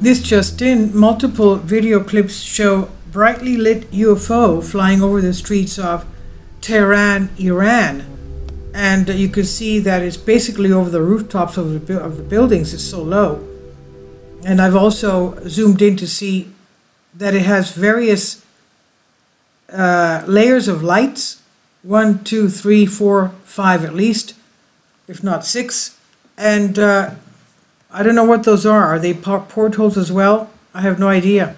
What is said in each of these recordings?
This just in, multiple video clips show brightly lit UFO flying over the streets of Tehran, Iran. And you can see that it's basically over the rooftops of the, of the buildings, it's so low. And I've also zoomed in to see that it has various uh, layers of lights one, two, three, four, five at least, if not six. And uh, I don't know what those are. Are they por- portholes as well? I have no idea.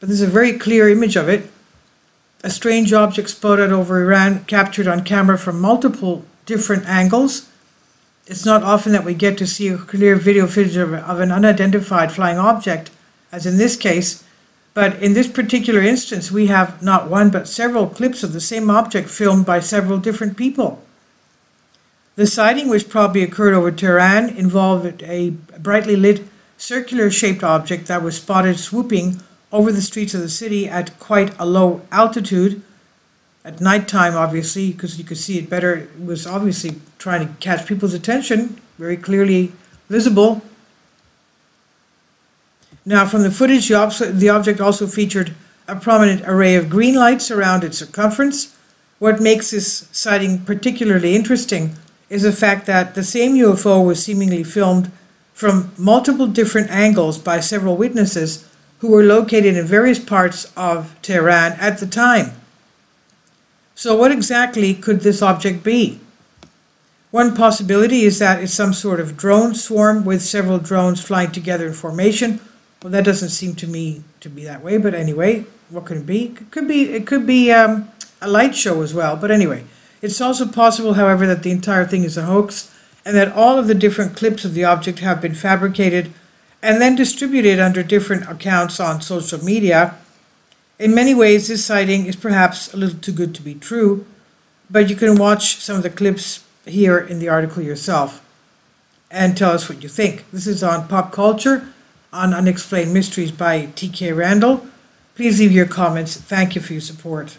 But there's a very clear image of it. A strange object spotted over Iran, captured on camera from multiple different angles. It's not often that we get to see a clear video footage of, of an unidentified flying object, as in this case. But in this particular instance, we have not one but several clips of the same object filmed by several different people. The sighting, which probably occurred over Tehran, involved a brightly lit circular shaped object that was spotted swooping over the streets of the city at quite a low altitude. At nighttime, obviously, because you could see it better, it was obviously trying to catch people's attention, very clearly visible. Now, from the footage, the, the object also featured a prominent array of green lights around its circumference. What makes this sighting particularly interesting is the fact that the same UFO was seemingly filmed from multiple different angles by several witnesses who were located in various parts of Tehran at the time. So, what exactly could this object be? One possibility is that it's some sort of drone swarm with several drones flying together in formation. Well, that doesn't seem to me to be that way, but anyway, what could it be? It could be it could be um, a light show as well. But anyway, it's also possible, however, that the entire thing is a hoax and that all of the different clips of the object have been fabricated and then distributed under different accounts on social media. In many ways, this sighting is perhaps a little too good to be true, but you can watch some of the clips here in the article yourself and tell us what you think. This is on Pop Culture on Unexplained Mysteries by TK Randall. Please leave your comments. Thank you for your support.